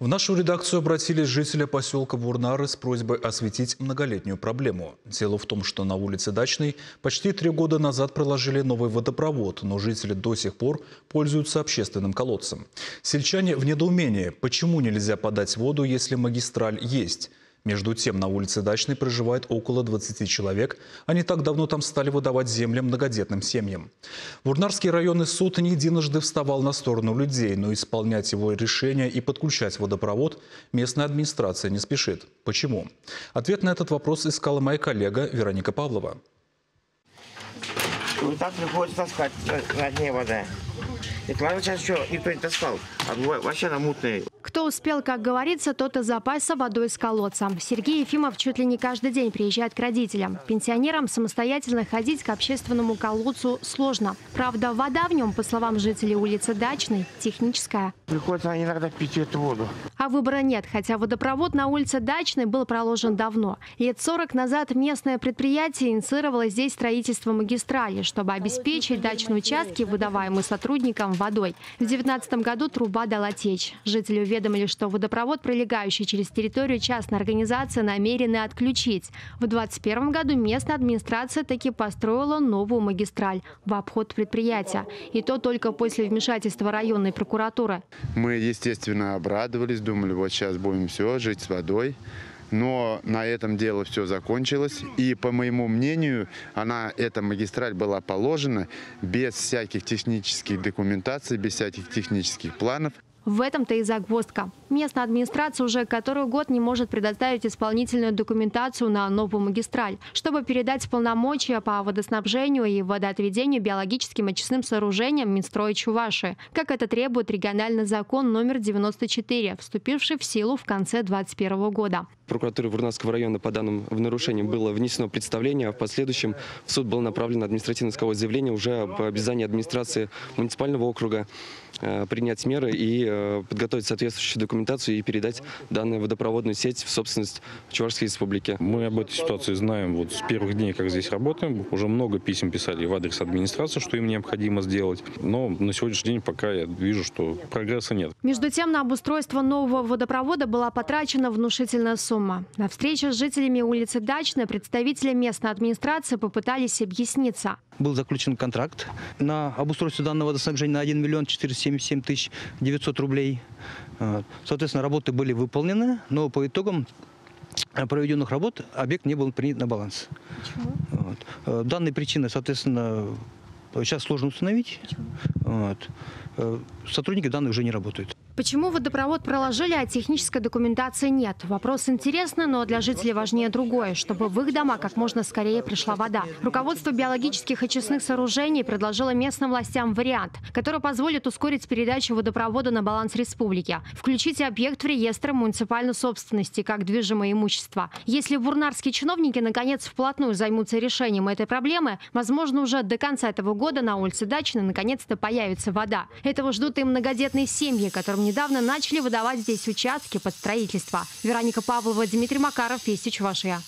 В нашу редакцию обратились жители поселка Вурнары с просьбой осветить многолетнюю проблему. Дело в том, что на улице Дачной почти три года назад проложили новый водопровод, но жители до сих пор пользуются общественным колодцем. Сельчане в недоумении, почему нельзя подать воду, если магистраль есть. Между тем, на улице Дачной проживает около 20 человек. Они так давно там стали выдавать земли многодетным семьям. Вурнарский районный суд не единожды вставал на сторону людей, но исполнять его решения и подключать водопровод местная администрация не спешит. Почему? Ответ на этот вопрос искала моя коллега Вероника Павлова. Вот так приходится таскать на, на дне вода. И ладно, сейчас что, никто не таскал. А во- вообще она мутная. Кто успел, как говорится, тот и запасся водой из колодца. Сергей Ефимов чуть ли не каждый день приезжает к родителям. Пенсионерам самостоятельно ходить к общественному колодцу сложно. Правда, вода в нем, по словам жителей улицы Дачной, техническая. Приходится иногда пить эту воду. А выбора нет, хотя водопровод на улице Дачной был проложен давно. Лет 40 назад местное предприятие инициировало здесь строительство магистрали, чтобы обеспечить дачные участки, выдаваемые сотрудникам, водой. В 2019 году труба дала течь. Жители уведомили, что водопровод, пролегающий через территорию частной организации, намерены отключить. В 2021 году местная администрация таки построила новую магистраль в обход предприятия. И то только после вмешательства районной прокуратуры. Мы, естественно, обрадовались, думали, вот сейчас будем все, жить с водой. Но на этом дело все закончилось. И, по моему мнению, она, эта магистраль была положена без всяких технических документаций, без всяких технических планов. В этом-то и загвоздка. Местная администрация уже который год не может предоставить исполнительную документацию на новую магистраль, чтобы передать полномочия по водоснабжению и водоотведению биологическим очистным сооружениям Минстроя Чуваши, как это требует региональный закон номер 94, вступивший в силу в конце 2021 года. Прокуратуры Вурнарского района по данным в нарушениям было внесено представление, а в последующем в суд было направлено административно-исковое заявление уже об обязании администрации муниципального округа э, принять меры и э, подготовить соответствующую документацию и передать данную водопроводную сеть в собственность Чувашской республики. Мы об этой ситуации знаем вот с первых дней, как здесь работаем. Уже много писем писали в адрес администрации, что им необходимо сделать. Но на сегодняшний день пока я вижу, что прогресса нет. Между тем, на обустройство нового водопровода была потрачена внушительная сумма. На встрече с жителями улицы Дачная представители местной администрации попытались объясниться. был заключен контракт на обустройство данного водоснабжения на 1 миллион 477 тысяч 900 рублей. Э, Соответственно, работы были выполнены, но по итогам э, проведенных работ объект не был принят на баланс. Вот. Э, Данные причины, соответственно, сейчас сложно установить. Вот. Э, Сотрудники данные уже не работают. Почему водопровод проложили, а технической документации нет? Вопрос интересный, но для жителей важнее другое, чтобы в их дома как можно скорее пришла вода. Руководство биологических очистных сооружений предложило местным властям вариант, который позволит ускорить передачу водопровода на баланс республики. Включить объект в реестр муниципальной собственности как движимое имущество. Если бурнарские чиновники наконец вплотную займутся решением этой проблемы, возможно, уже до конца этого года на улице Дачной наконец-то появится вода. Этого ждут и многодетные семьи, которым недавно начали выдавать здесь участки под строительство. Вероника Павлова, Дмитрий Макаров, Вести Чувашия.